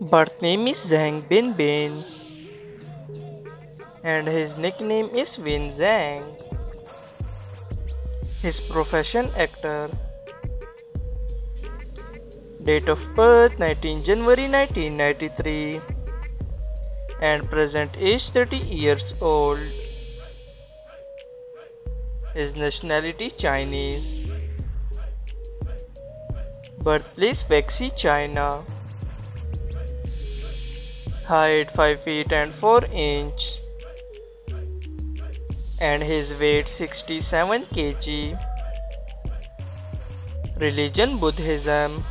Birth name is Zhang Binbin and his nickname is Vin Zhang. His profession actor. Date of birth 19 January 1993 and present age 30 years old. His nationality Chinese. Birthplace Wuxi, China. Height 5 feet and 4 inch. And his weight 67 kg. Religion Buddhism.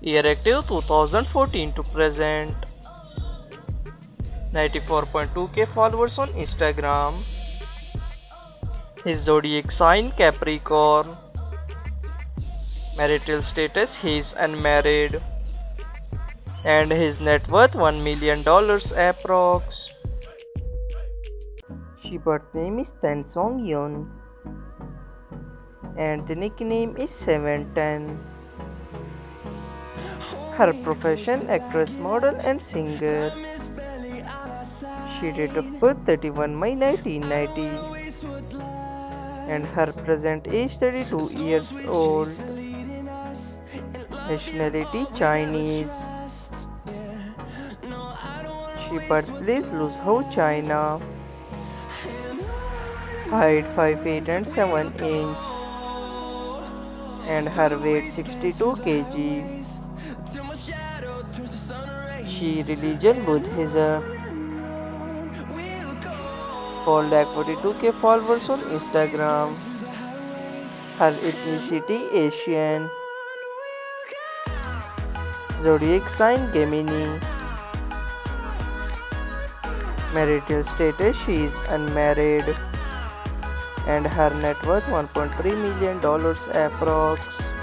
Year active 2014 to present. 94.2k followers on Instagram. His zodiac sign Capricorn. Marital status he is unmarried. And his net worth 1 million dollars approx. She birth name is Tan Song Yun. And the nickname is 710. Her profession actress, model and singer. She date of birth 31 May 1990 and her present age 32 years old. Nationality Chinese. She birthplace Luzhou, China. Height 5 feet and 7 inch and her weight 62 kg. She religion Buddhism. 4 lakh 42k followers on Instagram. Her ethnicity Asian. Zodiac sign Gemini. Marital status she is unmarried and her net worth 1.3 million dollars approx.